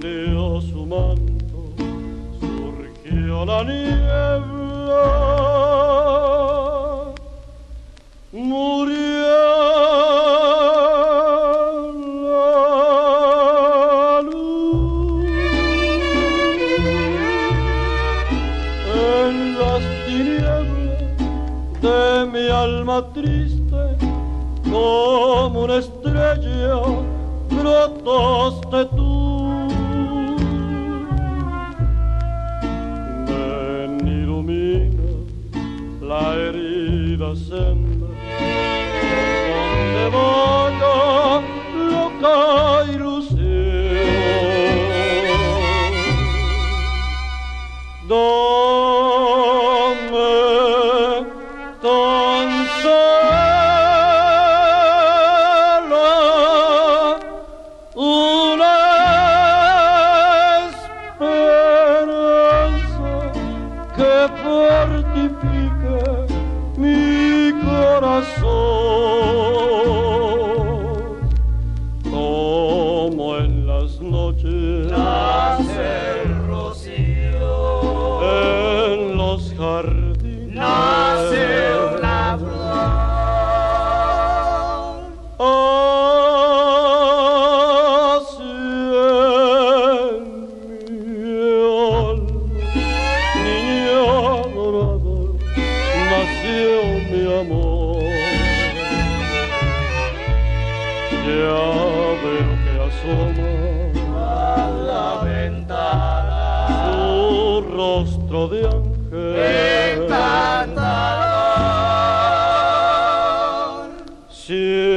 tendió su manto, surgió la niebla, murió la en las tinieblas de mi alma triste como una estrella brotaste tú. Herida senda donde vaya loca ilusión. Corazón como en las noches Nace el rocío, en los jardines nace una flor. Así en mi alma, niña nació mi amor. Que asoma A la ventana, su rostro de ángel. encantador. Siento